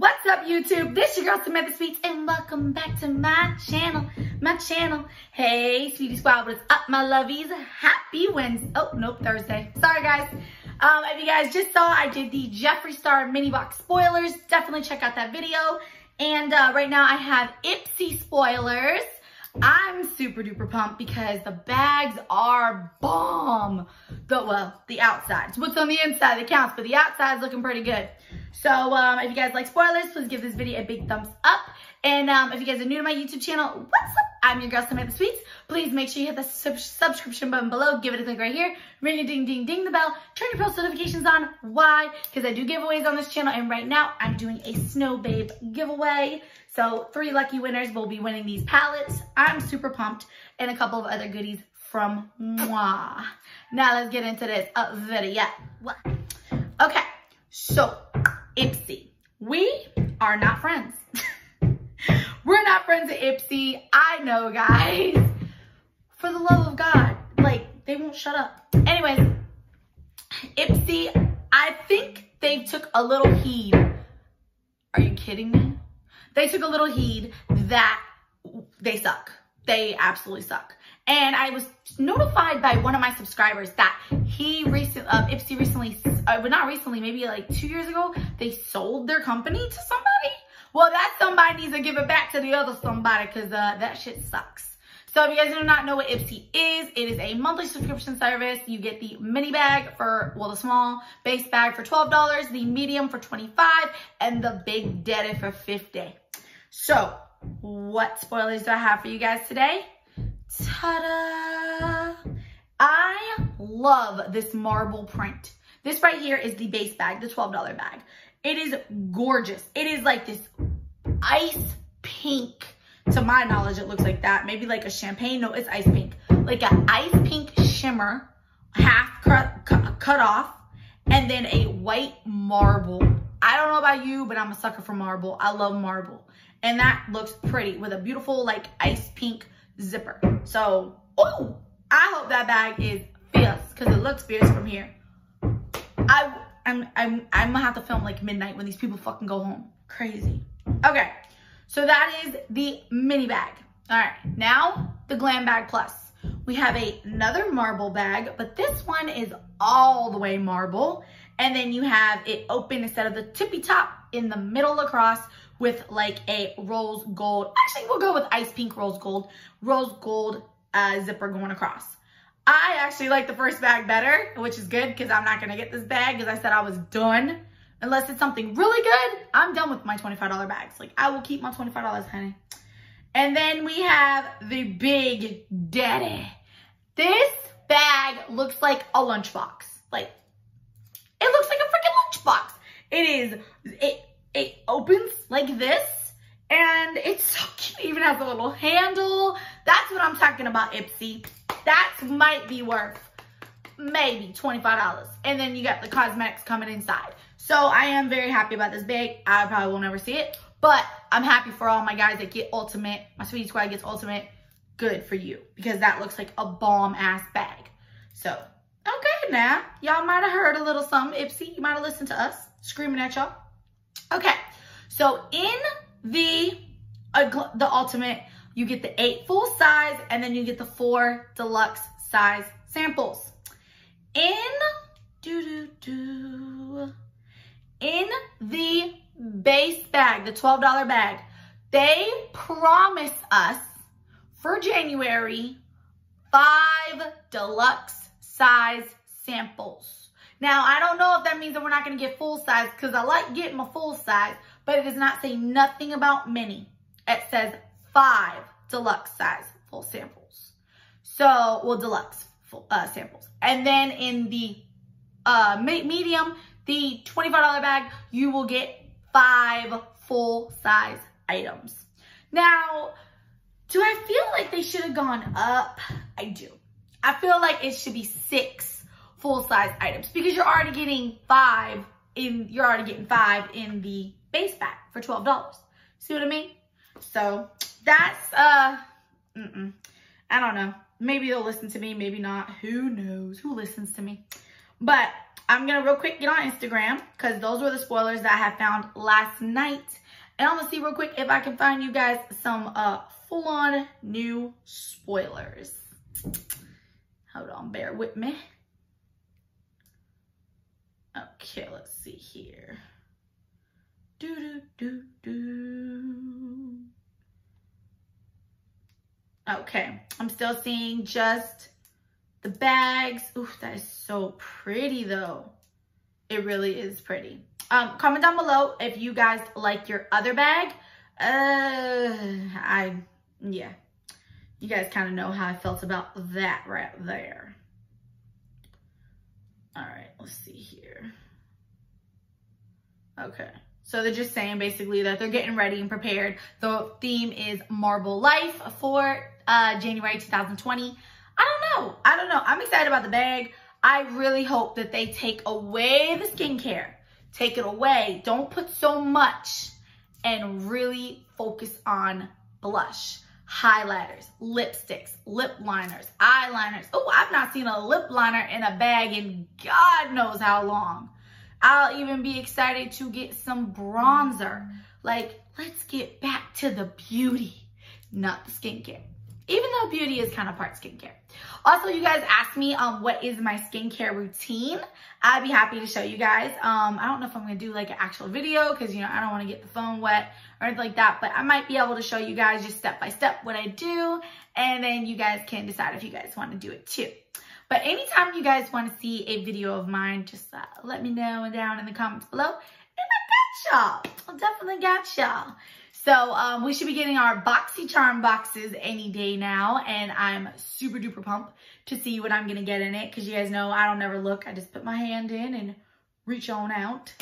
YouTube? This is your girl Samantha Sweets and welcome back to my channel, my channel. Hey, Sweetie Squad, what's up, my lovies? Happy Wednesday. Oh, nope, Thursday. Sorry, guys. Um, if you guys just saw, I did the Jeffree Star mini box spoilers. Definitely check out that video. And uh, right now I have Ipsy spoilers. I'm super duper pumped because the bags are bomb. The, well, the outside. It's what's on the inside that counts, but the outside's looking pretty good. So um, if you guys like spoilers, please give this video a big thumbs up. And um, if you guys are new to my YouTube channel, what's up? I'm your girl Samantha Sweets. Please make sure you hit the sub subscription button below. Give it a click right here. Ring a ding ding ding the bell. Turn your post notifications on. Why? Because I do giveaways on this channel. And right now I'm doing a Snow Babe giveaway. So three lucky winners will be winning these palettes. I'm super pumped. And a couple of other goodies from moi. Now let's get into this uh, video. Okay. So Ipsy. We are not friends. We're not friends at Ipsy. I know, guys. For the love of God. Like, they won't shut up. Anyways, Ipsy, I think they took a little heed. Are you kidding me? They took a little heed that they suck. They absolutely suck. And I was notified by one of my subscribers that he recently, uh, Ipsy recently, uh, but not recently, maybe like two years ago, they sold their company to somebody. Well, that somebody needs to give it back to the other somebody because uh, that shit sucks. So if you guys do not know what Ipsy is, it is a monthly subscription service. You get the mini bag for, well, the small base bag for $12, the medium for 25 and the big daddy for 50 So what spoilers do I have for you guys today? Ta-da! I love this marble print. This right here is the base bag, the $12 bag. It is gorgeous. It is like this ice pink. To my knowledge, it looks like that. Maybe like a champagne. No, it's ice pink. Like an ice pink shimmer, half cut, cut, cut off, and then a white marble. I don't know about you, but I'm a sucker for marble. I love marble. And that looks pretty with a beautiful like ice pink zipper. So, oh, I hope that bag is fierce because it looks fierce from here. I, I'm, I'm, I'm gonna have to film like midnight when these people fucking go home. Crazy. Okay, so that is the mini bag. All right, now the Glam Bag Plus. We have a, another marble bag, but this one is all the way marble. And then you have it open instead of the tippy top in the middle across with like a rose gold. Actually, we'll go with ice pink rose gold, rose gold uh, zipper going across. I actually like the first bag better, which is good because I'm not going to get this bag because I said I was done. Unless it's something really good, I'm done with my $25 bags. Like, I will keep my $25, honey. And then we have the Big Daddy. This bag looks like a lunchbox. Like, it looks like a freaking lunchbox. It is, it, it opens like this and it's so cute. It even has a little handle. That's what I'm talking about, Ipsy. That might be worth maybe $25. And then you got the cosmetics coming inside. So I am very happy about this bag. I probably will never see it. But I'm happy for all my guys that get ultimate. My sweetie squad gets ultimate. Good for you. Because that looks like a bomb ass bag. So, okay now. Y'all might have heard a little something. Ipsy, you might have listened to us screaming at y'all. Okay. So in the, the ultimate, you get the eight full size and then you get the four deluxe size samples. In, do do do, in the base bag, the $12 bag, they promise us for January five deluxe size samples. Now, I don't know if that means that we're not going to get full size because I like getting my full size, but it does not say nothing about mini. It says five deluxe size full samples. So, well, deluxe full, uh, samples. And then in the uh, medium, the $25 bag, you will get five full size items. Now, do I feel like they should have gone up? I do. I feel like it should be six full size items because you're already getting five in, you're already getting five in the base bag for $12. See what I mean? So that's, uh, mm -mm. I don't know. Maybe they'll listen to me, maybe not. Who knows? Who listens to me? But I'm going to real quick get on Instagram because those were the spoilers that I found last night. And I'm gonna see real quick if I can find you guys some uh, full-on new spoilers. Hold on, bear with me. Okay, let's see here. Do do do do. Okay, I'm still seeing just the bags. Ooh, that is so pretty though. It really is pretty. Um, comment down below if you guys like your other bag. Uh, I, yeah. You guys kind of know how I felt about that right there. All right, let's see here. Okay. So they're just saying basically that they're getting ready and prepared. The theme is Marble Life for uh, January 2020. I don't know. I don't know. I'm excited about the bag. I really hope that they take away the skincare. Take it away. Don't put so much and really focus on blush, highlighters, lipsticks, lip liners, eyeliners. Oh, I've not seen a lip liner in a bag in God knows how long. I'll even be excited to get some bronzer. Like, let's get back to the beauty, not the skincare even though beauty is kind of part skincare. Also, you guys asked me um, what is my skincare routine. I'd be happy to show you guys. Um, I don't know if I'm going to do like an actual video because, you know, I don't want to get the phone wet or anything like that. But I might be able to show you guys just step by step what I do. And then you guys can decide if you guys want to do it too. But anytime you guys want to see a video of mine, just uh, let me know down in the comments below. And I got y'all. I definitely got y'all. So um, we should be getting our BoxyCharm boxes any day now. And I'm super duper pumped to see what I'm going to get in it. Because you guys know I don't never look. I just put my hand in and reach on out.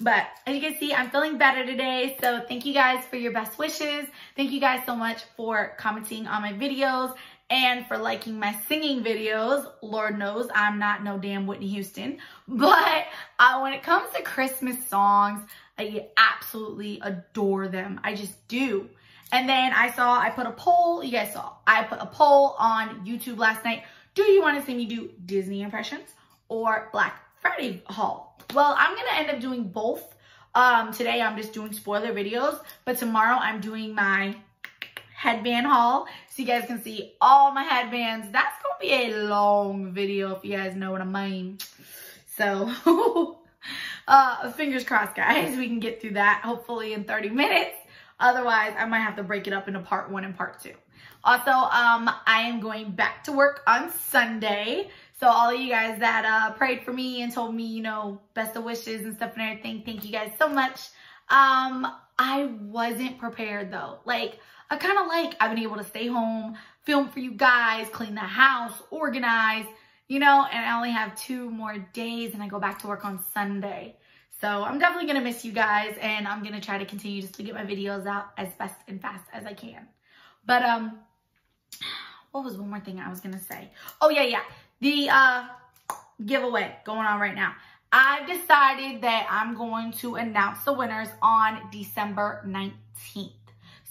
But as you can see, I'm feeling better today. So thank you guys for your best wishes. Thank you guys so much for commenting on my videos and for liking my singing videos. Lord knows I'm not no damn Whitney Houston. But uh, when it comes to Christmas songs, I absolutely adore them. I just do. And then I saw, I put a poll, you guys saw, I put a poll on YouTube last night. Do you want to see me do Disney impressions or Black Friday haul? Well, I'm going to end up doing both. Um, today I'm just doing spoiler videos, but tomorrow I'm doing my headband haul so you guys can see all my headbands. That's going to be a long video if you guys know what I mean. So Uh, fingers crossed, guys. We can get through that hopefully in 30 minutes. Otherwise, I might have to break it up into part one and part two. Also, um, I am going back to work on Sunday. So all of you guys that uh, prayed for me and told me, you know, best of wishes and stuff and everything, thank you guys so much. Um, I wasn't prepared though. Like, I kind of like I've been able to stay home, film for you guys, clean the house, organize, you know, and I only have two more days and I go back to work on Sunday. So I'm definitely going to miss you guys and I'm going to try to continue just to get my videos out as fast and fast as I can. But, um, what was one more thing I was going to say? Oh, yeah, yeah. The, uh, giveaway going on right now. I've decided that I'm going to announce the winners on December 19th.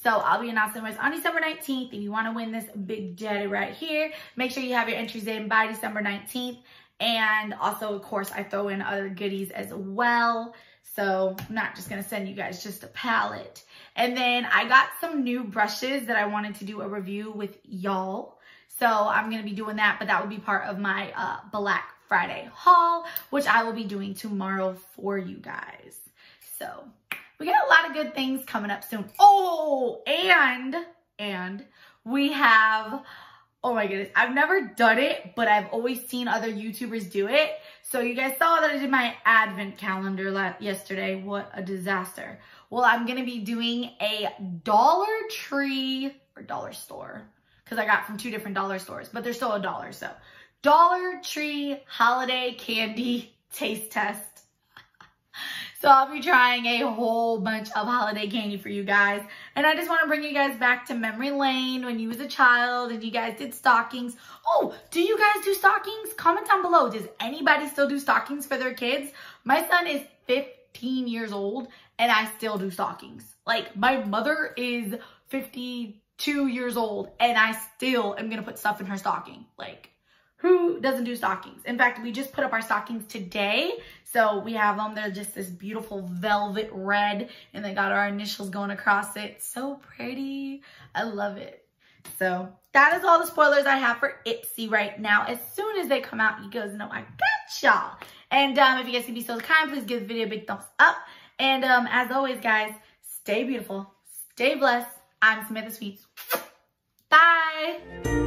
So I'll be announcing winners on December 19th. If you want to win this big jetty right here, make sure you have your entries in by December 19th. And also, of course, I throw in other goodies as well. So I'm not just going to send you guys just a palette. And then I got some new brushes that I wanted to do a review with y'all. So I'm going to be doing that, but that will be part of my uh, Black Friday haul, which I will be doing tomorrow for you guys. So we got a lot of good things coming up soon. Oh, and, and we have, oh my goodness, I've never done it, but I've always seen other YouTubers do it. So you guys saw that I did my advent calendar yesterday. What a disaster. Well, I'm going to be doing a Dollar Tree or Dollar Store because I got from two different dollar stores, but they're still a dollar. So Dollar Tree holiday candy taste test. So I'll be trying a whole bunch of holiday candy for you guys. And I just want to bring you guys back to memory lane when you was a child and you guys did stockings. Oh, do you guys do stockings? Comment down below. Does anybody still do stockings for their kids? My son is 15 years old and I still do stockings. Like my mother is 52 years old and I still am to put stuff in her stocking. Like who doesn't do stockings? In fact, we just put up our stockings today. So we have them. They're just this beautiful velvet red and they got our initials going across it. So pretty. I love it. So that is all the spoilers I have for Ipsy right now. As soon as they come out, you guys know I got y'all. And um, if you guys can be so kind, please give the video a big thumbs up. And um, as always, guys, stay beautiful, stay blessed. I'm Samantha Sweets. Bye.